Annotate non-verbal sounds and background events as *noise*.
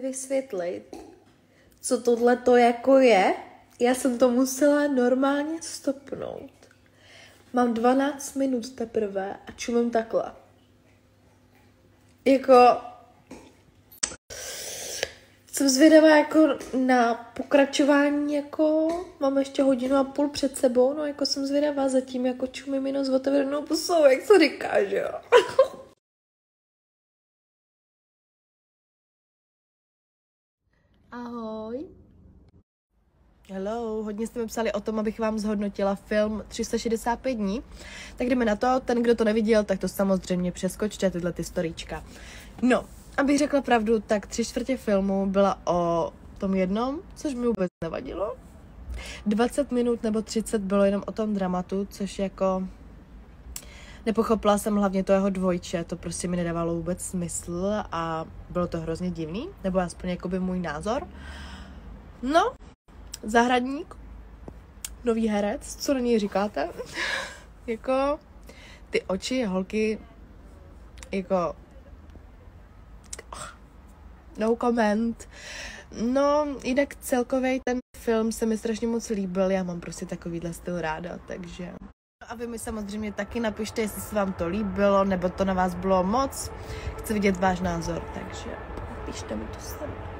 vysvětlit, co tohle to jako je. Já jsem to musela normálně stopnout. Mám 12 minut teprve a čumím takhle. Jako... Jsem zvědavá jako na pokračování, jako mám ještě hodinu a půl před sebou, no jako jsem zvědavá zatím, jako čumím jenom s otevřenou pusou, jak se říká, že jo. *laughs* Ahoj. Hello, hodně jste mi psali o tom, abych vám zhodnotila film 365 dní. Tak jdeme na to, ten, kdo to neviděl, tak to samozřejmě přeskočte, tyhle ty storíčka. No, abych řekla pravdu, tak tři čtvrtě filmu byla o tom jednom, což mi vůbec nevadilo. 20 minut nebo 30 bylo jenom o tom dramatu, což jako Nepochopila jsem hlavně to jeho dvojče, to prostě mi nedávalo vůbec smysl a bylo to hrozně divný, nebo aspoň jakoby můj názor. No, zahradník, nový herec, co na něj říkáte? *laughs* jako ty oči holky, jako no comment. No, jinak celkově ten film se mi strašně moc líbil, já mám prostě takovýhle styl ráda, takže a vy mi samozřejmě taky napište, jestli se vám to líbilo, nebo to na vás bylo moc. Chci vidět váš názor, takže pište mi to sem.